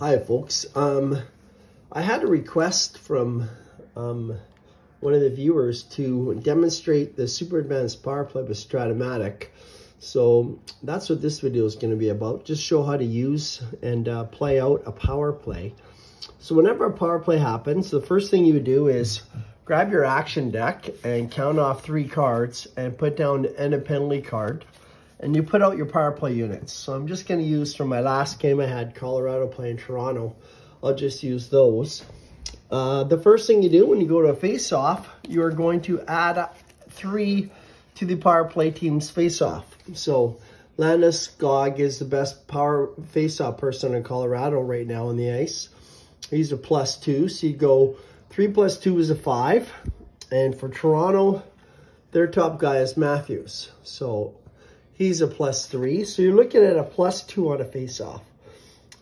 Hi, folks. Um, I had a request from um, one of the viewers to demonstrate the super advanced power play with Strat-O-Matic. So that's what this video is going to be about. Just show how to use and uh, play out a power play. So whenever a power play happens, the first thing you do is grab your action deck and count off three cards and put down an end penalty card and you put out your power play units. So I'm just going to use from my last game I had, Colorado playing Toronto. I'll just use those. Uh, the first thing you do when you go to a face-off, you're going to add three to the power play team's face-off. So Landeskog is the best power face-off person in Colorado right now on the ice. He's a plus two, so you go three plus two is a five. And for Toronto, their top guy is Matthews. So he's a plus three. So you're looking at a plus two on a face-off.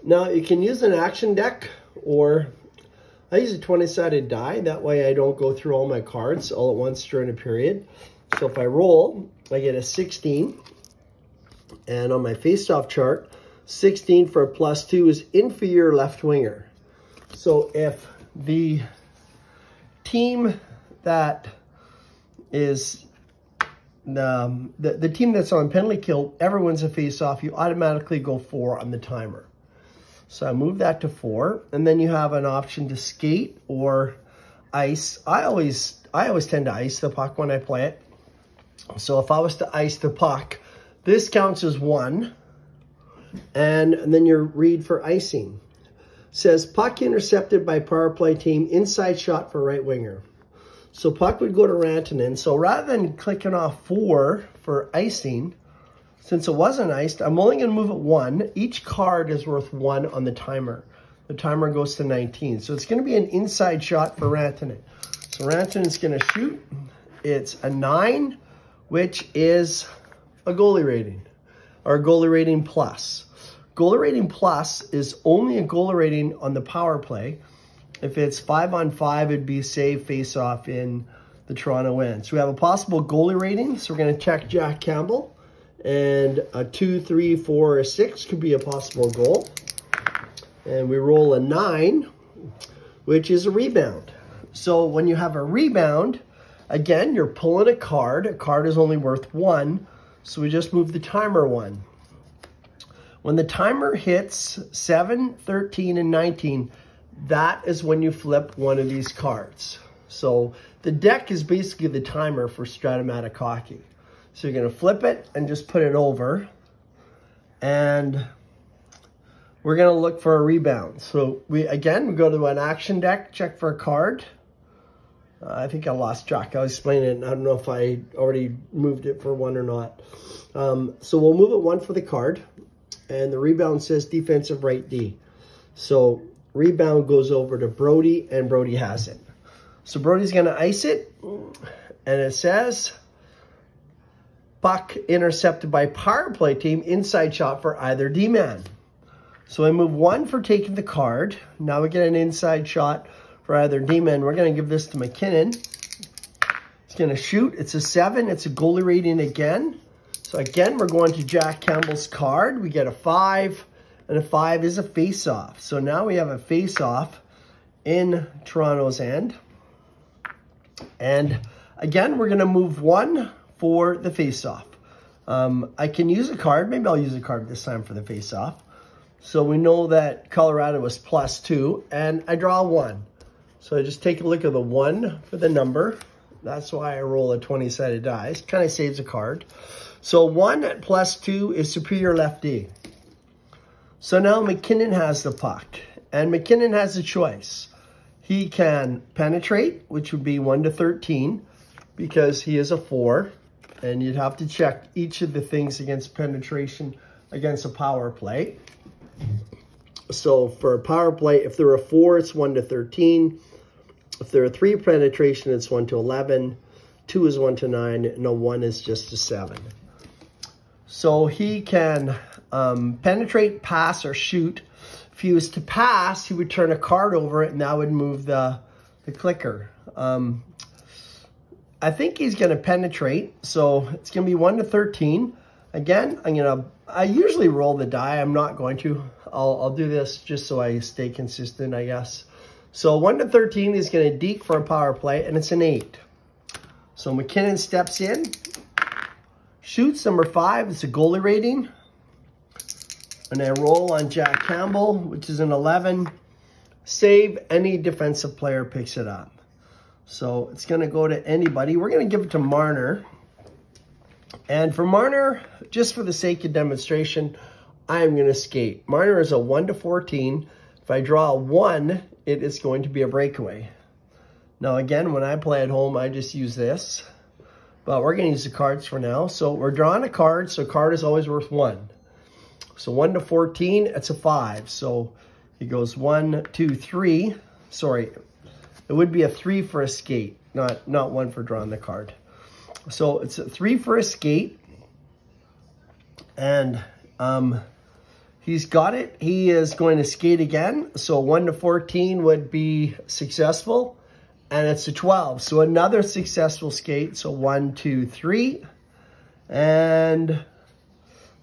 Now you can use an action deck or I use a 20-sided die. That way I don't go through all my cards all at once during a period. So if I roll, I get a 16. And on my face-off chart, 16 for a plus two is inferior left winger. So if the team that is the, the, the team that's on penalty kill everyone's a face-off, you automatically go four on the timer. So I move that to four, and then you have an option to skate or ice. I always I always tend to ice the puck when I play it. So if I was to ice the puck, this counts as one, and, and then your read for icing. Says puck intercepted by power play team, inside shot for right winger. So puck would go to Rantanen. So rather than clicking off four for icing, since it wasn't iced, I'm only going to move it one. Each card is worth one on the timer. The timer goes to 19. So it's going to be an inside shot for Rantanen. So Rantanen's going to shoot. It's a nine, which is a goalie rating or goalie rating plus. Goalie rating plus is only a goalie rating on the power play. If it's five on five, it'd be save face off in the Toronto end. So we have a possible goalie rating. So we're going to check Jack Campbell. And a two, three, four, or six could be a possible goal. And we roll a nine, which is a rebound. So when you have a rebound, again, you're pulling a card. A card is only worth one. So we just move the timer one. When the timer hits 7, 13, and 19, that is when you flip one of these cards. So the deck is basically the timer for Strat-O-Matic Hockey. So you're going to flip it and just put it over. And we're going to look for a rebound. So we again, we go to an action deck, check for a card. Uh, I think I lost track. I was explaining it. I don't know if I already moved it for one or not. Um, so we'll move it one for the card. And the rebound says defensive right D. So rebound goes over to Brodie, and Brodie has it. So Brodie's going to ice it. And it says Buck intercepted by power play team, inside shot for either D-man. So I move one for taking the card. Now we get an inside shot for either D-man. We're going to give this to MacKinnon. He's going to shoot. It's a seven. It's a goalie rating again. So again, we're going to Jack Campbell's card. We get a five, and a five is a face-off. So now we have a face-off in Toronto's end. And again, we're going to move one for the face-off. Um, I can use a card. Maybe I'll use a card this time for the face-off. So we know that Colorado was plus two, and I draw one. So I just take a look at the one for the number. That's why I roll a 20-sided die. It kind of saves a card. So one plus two is superior lefty. So now MacKinnon has the puck, and MacKinnon has a choice. He can penetrate, which would be 1 to 13, because he is a 4 and you'd have to check each of the things against penetration against a power play. So for a power play, if there are four, it's 1 to 13. If there are three penetration, it's 1 to 11. Two is 1 to 9. No, one is just a 7. So he can um, penetrate, pass, or shoot. If he was to pass, he would turn a card over it, and that would move the, the clicker. Um, I think he's going to penetrate. So it's going to be 1 to 13. Again, I'm gonna, I usually roll the die. I'm not going to. I'll, I'll do this just so I stay consistent, I guess. So 1 to 13 is going to deke for a power play, and it's an 8. So MacKinnon steps in, shoots number 5. It's a goalie rating. And I roll on Jack Campbell, which is an 11. Save, any defensive player picks it up. So it's going to go to anybody. We're going to give it to Marner. And for Marner, just for the sake of demonstration, I am going to skate. Marner is a 1 to 14. If I draw a 1, it is going to be a breakaway. Now again, when I play at home, I just use this. But we're going to use the cards for now. So we're drawing a card, so card is always worth 1. So 1 to 14, it's a 5. So it goes 1, 2, 3. Sorry, it would be a 3 for a skate, not, not 1 for drawing the card. So it's a 3 for a skate. And um, he's got it. He is going to skate again. So 1 to 14 would be successful. And it's a 12. So another successful skate. So 1, 2, 3. And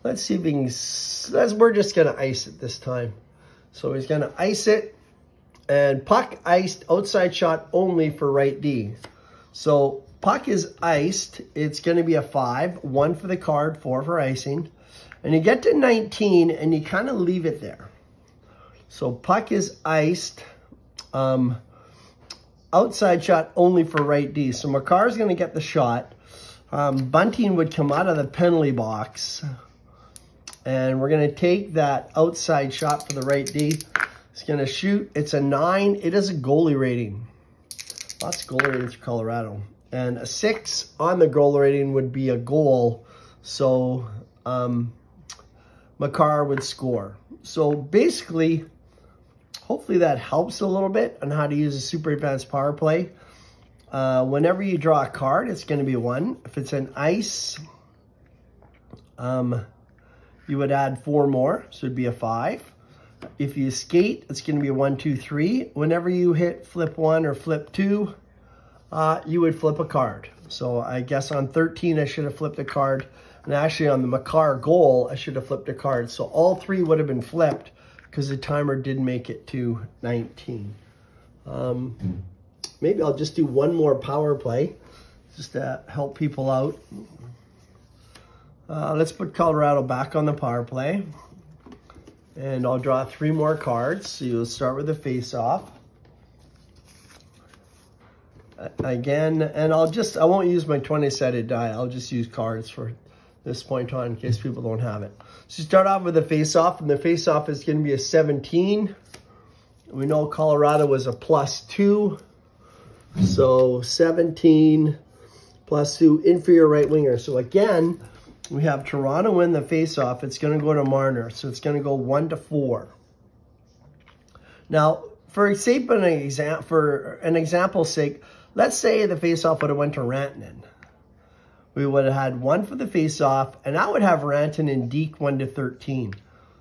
let's see if we can... Let's, we're just going to ice it this time. So he's going to ice it. And puck iced outside shot only for right D. So puck is iced. It's going to be a 5. 1 for the card, 4 for icing. And you get to 19 and you kind of leave it there. So puck is iced. Um, outside shot only for right D. So Makar's going to get the shot. Um, Bunting would come out of the penalty box. And we're going to take that outside shot for the right D. It's going to shoot. It's a 9. It is a goalie rating. Lots of goalie ratings for Colorado. And a 6 on the goalie rating would be a goal. So um, Makar would score. So basically, hopefully that helps a little bit on how to use a super advanced power play. Uh, whenever you draw a card, it's going to be one. If it's an ice, um, you would add four more, so it'd be a five. If you skate, it's going to be a one, two, three. Whenever you hit flip one or flip two, uh, you would flip a card. So I guess on 13, I should have flipped a card. And actually on the Makar goal, I should have flipped a card. So all three would have been flipped because the timer did make it to 19. Um, maybe I'll just do one more power play just to help people out. Uh, let's put Colorado back on the power play. And I'll draw three more cards. So you'll start with the face-off. Again, and I'll just, I won't use my 20-sided die. I'll just use cards for this point on in case people don't have it. So start off with the face-off, and the face-off is going to be a 17. We know Colorado was a plus 2. So 17 plus 2, inferior right winger. So again, we have Toronto in the face-off. It's going to go to Marner. So it's going to go 1 to 4. Now, for, for an example's sake, let's say the face-off would have went to Rantanen we would have had one for the face-off, and I would have Rantanen deke 1 to 13.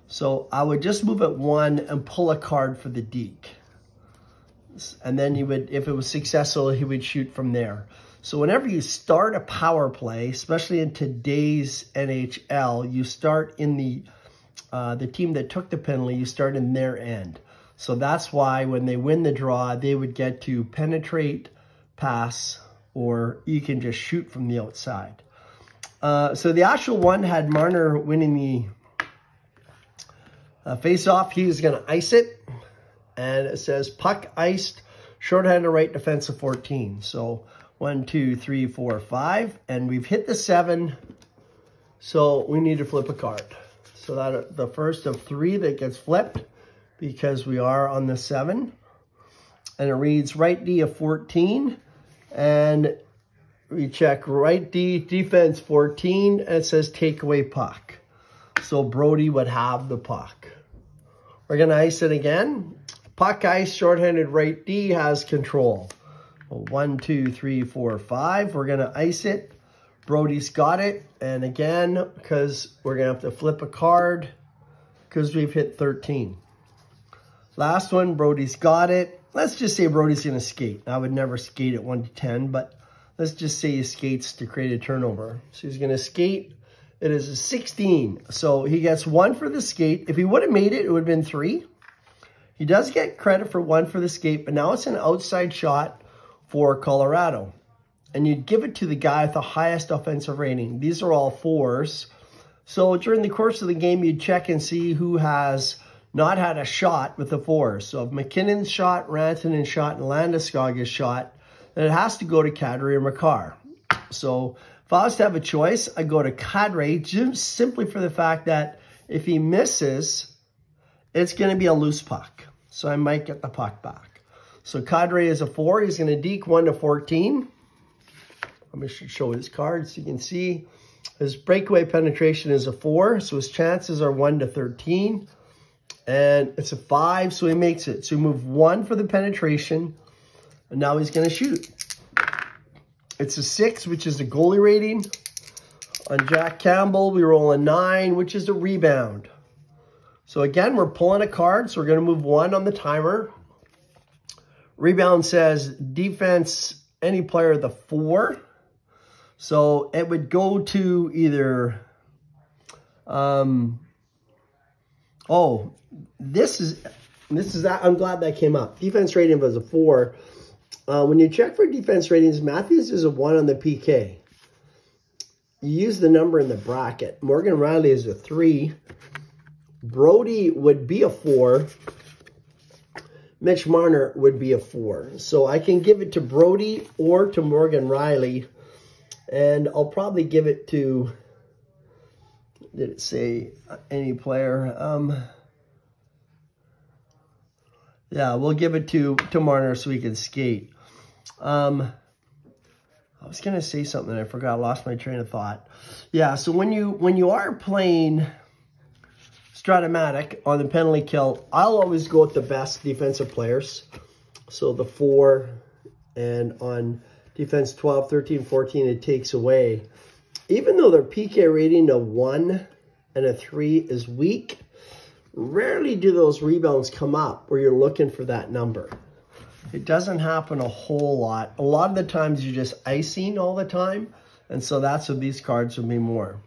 So I would just move it 1 and pull a card for the deke. And then he would, if it was successful, he would shoot from there. So whenever you start a power play, especially in today's NHL, you start in the uh, the team that took the penalty, you start in their end. So that's why when they win the draw, they would get to penetrate, pass, or you can just shoot from the outside. Uh, so the actual one had Marner winning the uh, face-off. He was going to ice it. And it says puck iced, shorthanded right defensive 14. So one, two, three, four, five. And we've hit the seven. So we need to flip a card. So that the first of three that gets flipped because we are on the seven. And it reads right D of 14. And we check right D, defense 14, and it says take away puck. So Brodie would have the puck. We're going to ice it again. Puck ice, shorthanded right D has control. One, two, three, four, five. We're going to ice it. Brodie's got it. And again, because we're going to have to flip a card because we've hit 13. Last one, Brodie's got it let's just say Brodie's going to skate. I would never skate at 1 to 10, but let's just say he skates to create a turnover. So he's going to skate It is a 16. So he gets one for the skate. If he would have made it, it would have been three. He does get credit for one for the skate, but now it's an outside shot for Colorado. And you'd give it to the guy with the highest offensive rating. These are all fours. So during the course of the game, you'd check and see who has not had a shot with the four. So if MacKinnon's shot, Rantanen shot, and Landeskog is shot, then it has to go to Kadri or Makar. So if I was to have a choice, I'd go to Kadri just simply for the fact that if he misses, it's going to be a loose puck. So I might get the puck back. So Kadri is a four. He's going to deke 1 to 14. Let me show his card so you can see. His breakaway penetration is a 4, so his chances are 1 to 13. And it's a 5, so he makes it. So he moved 1 for the penetration, and now he's going to shoot. It's a 6, which is the goalie rating. On Jack Campbell, we roll a 9, which is a rebound. So again, we're pulling a card, so we're going to move 1 on the timer. Rebound says defense, any player, the 4. So it would go to either, um, oh, this is, this is, that. I'm glad that came up. Defense rating was a four. Uh, when you check for defense ratings, Matthews is a one on the PK. You use the number in the bracket. Morgan Rielly is a three. Brodie would be a four. Mitch Marner would be a four. So I can give it to Brodie or to Morgan Rielly. And I'll probably give it to, did it say any player? Um, yeah, we'll give it to, to Marner so he can skate. Um, I was going to say something. I forgot. I lost my train of thought. Yeah, so when you when you are playing Strat-O-Matic on the penalty kill, I'll always go with the best defensive players. So the four and on defense 12, 13, 14, it takes away. Even though their PK rating of 1 and a 3 is weak, rarely do those rebounds come up where you're looking for that number. It doesn't happen a whole lot. A lot of the times you're just icing all the time, and so that's what these cards would be more.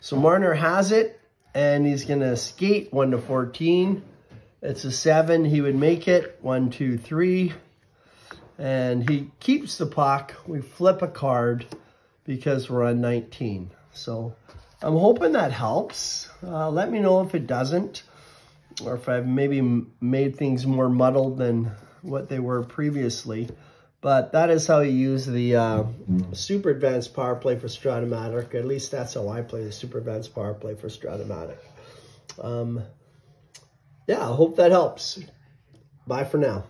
So Marner has it, and he's going to skate 1 to 14. It's a 7. He would make it. 1, 2, 3 and he keeps the puck. We flip a card because we're on 19. So I'm hoping that helps. Uh, let me know if it doesn't or if I've maybe made things more muddled than what they were previously. But that is how you use the uh, Super Advanced Power Play for Strat-O-Matic. At least that's how I play the Super Advanced Power Play for Strat-O-Matic. Um, yeah, I hope that helps. Bye for now.